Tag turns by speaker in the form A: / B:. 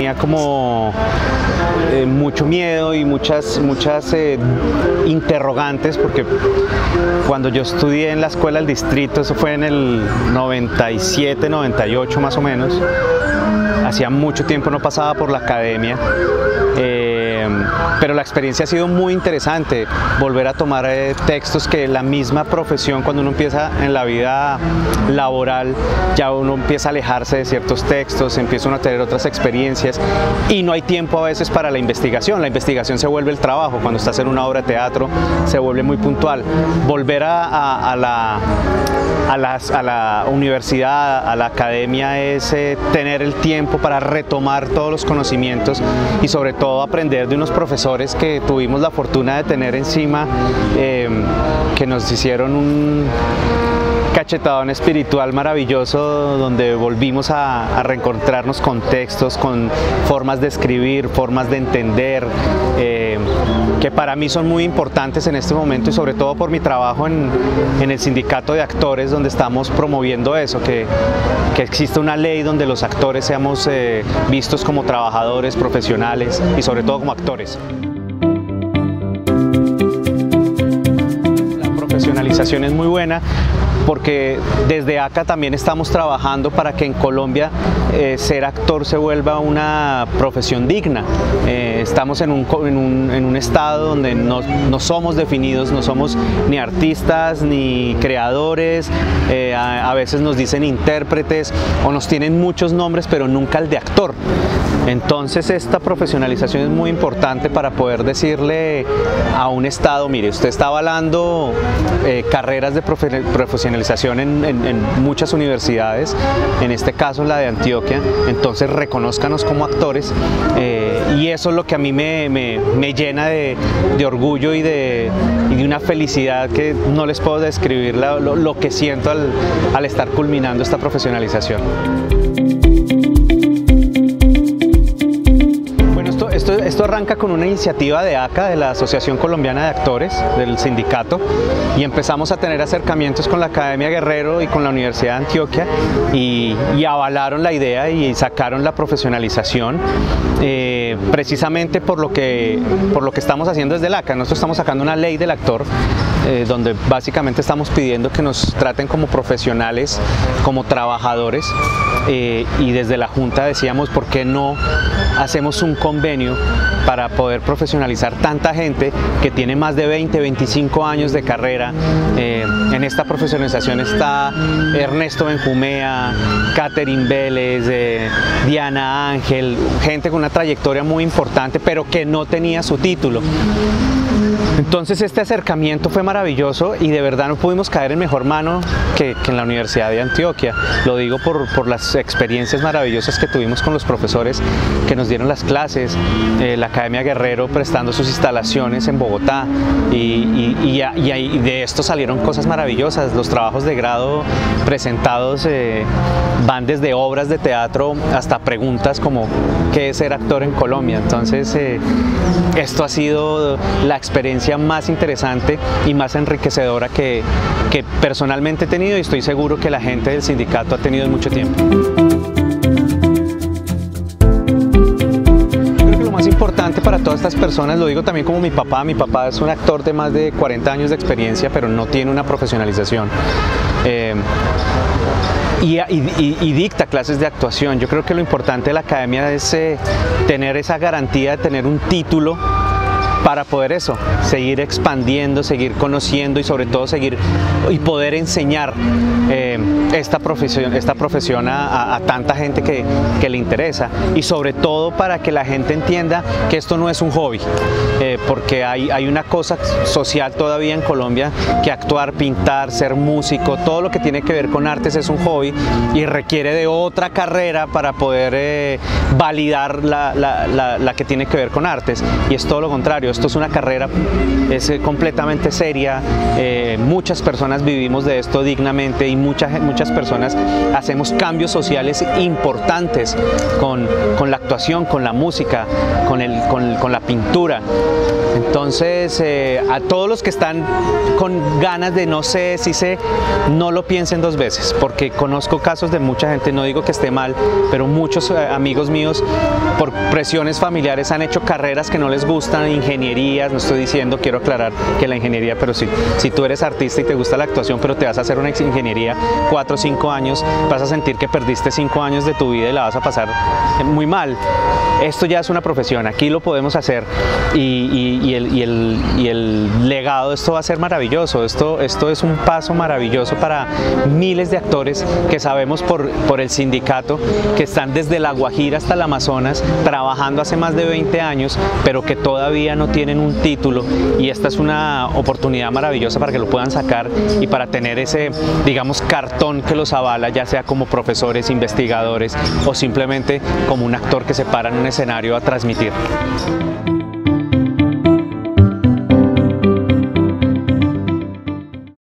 A: tenía como eh, mucho miedo y muchas, muchas eh, interrogantes porque cuando yo estudié en la escuela del distrito, eso fue en el 97, 98 más o menos, hacía mucho tiempo no pasaba por la academia. Eh, pero la experiencia ha sido muy interesante, volver a tomar eh, textos que la misma profesión, cuando uno empieza en la vida laboral, ya uno empieza a alejarse de ciertos textos, empieza uno a tener otras experiencias y no hay tiempo a veces para la investigación, la investigación se vuelve el trabajo, cuando estás en una obra de teatro se vuelve muy puntual. Volver a, la a, la universidad, a la academia, es eh, tener el tiempo para retomar todos los conocimientos y sobre todo aprender de unos profesores que tuvimos la fortuna de tener encima, eh, que nos hicieron un cachetadón espiritual maravilloso donde volvimos a, reencontrarnos con textos, con formas de escribir, formas de entender, eh, que para mí son muy importantes en este momento y sobre todo por mi trabajo en, el sindicato de actores donde estamos promoviendo eso, que, que existe una ley donde los actores seamos eh, vistos como trabajadores, profesionales y sobre todo como actores. Profesionalización es muy buena porque desde acá también estamos trabajando para que en Colombia eh, ser actor se vuelva una profesión digna. Eh, estamos en un, en, un, estado donde no, no, somos definidos, no somos ni artistas ni creadores, eh, a, veces nos dicen intérpretes o nos tienen muchos nombres pero nunca el de actor. Entonces esta profesionalización es muy importante para poder decirle a un Estado, mire, usted está avalando carreras de profesionalización en, muchas universidades, en este caso la de Antioquia, entonces reconozcanos como actores eh, y eso es lo que a mí me, llena de, orgullo y de, una felicidad que no les puedo describir lo, que siento al estar culminando esta profesionalización. Esto, arranca con una iniciativa de ACA, de la Asociación Colombiana de Actores, del sindicato, y empezamos a tener acercamientos con la Academia Guerrero y con la Universidad de Antioquia y, avalaron la idea y sacaron la profesionalización eh, precisamente por lo, que, por lo que estamos haciendo desde el ACA. Nosotros estamos sacando una ley del actor eh, donde básicamente estamos pidiendo que nos traten como profesionales, como trabajadores eh, y desde la Junta decíamos por qué no hacemos un convenio para poder profesionalizar tanta gente que tiene más de 20, 25 años de carrera. Eh, en esta profesionalización está Ernesto Benjumea, Catherine Vélez, Diana Ángel, gente con una trayectoria muy importante pero que no tenía su título. Entonces este acercamiento fue maravilloso y de verdad no pudimos caer en mejor mano que, en la Universidad de Antioquia. Lo digo por, las experiencias maravillosas que tuvimos con los profesores que nos dieron las clases, eh, la Academia Guerrero prestando sus instalaciones en Bogotá y, de esto salieron cosas maravillosas. Los trabajos de grado presentados eh, van desde obras de teatro hasta preguntas como ¿qué es ser actor en Colombia? Entonces eh, esto ha sido la experiencia más interesante y más enriquecedora que, personalmente he tenido y estoy seguro que la gente del sindicato ha tenido en mucho tiempo. Lo más importante para todas estas personas, lo digo también como mi papá, mi papá es un actor de más de 40 años de experiencia, pero no tiene una profesionalización. Eh, y, y, dicta clases de actuación. Yo creo que lo importante de la academia es eh, tener esa garantía de tener un título para poder eso, seguir expandiendo, seguir conociendo y sobre todo seguir y poder enseñar eh, esta profesión, esta profesión a, tanta gente que, le interesa. Y sobre todo para que la gente entienda que esto no es un hobby, eh, porque hay, hay una cosa social todavía en Colombia que actuar, pintar, ser músico, todo lo que tiene que ver con artes es un hobby y requiere de otra carrera para poder eh, validar la, la que tiene que ver con artes. Y es todo lo contrario esto es una carrera, es eh, completamente seria, eh, muchas personas vivimos de esto dignamente y muchas, muchas personas hacemos cambios sociales importantes con, la actuación, con la música, con, el, con, la pintura. Entonces, eh, a todos los que están con ganas de no sé si sé, no lo piensen dos veces, porque conozco casos de mucha gente, no digo que esté mal, pero muchos amigos míos por presiones familiares han hecho carreras que no les gustan, ingenierías, no estoy diciendo, quiero aclarar que la ingeniería, pero si, si tú eres artista y te gusta la actuación, pero te vas a hacer una ingeniería cuatro o cinco años, vas a sentir que perdiste cinco años de tu vida y la vas a pasar muy mal. Esto ya es una profesión, aquí lo podemos hacer y, el, y, el, legado de esto va a ser maravilloso. Esto, esto es un paso maravilloso para miles de actores que sabemos por, por el sindicato que están desde La Guajira hasta el Amazonas trabajando hace más de 20 años, pero que todavía no tienen un título y esta es una oportunidad maravillosa para que lo puedan sacar y para tener ese, digamos, cartón que los avala, ya sea como profesores, investigadores o simplemente como un actor que se para en un escenario a transmitir.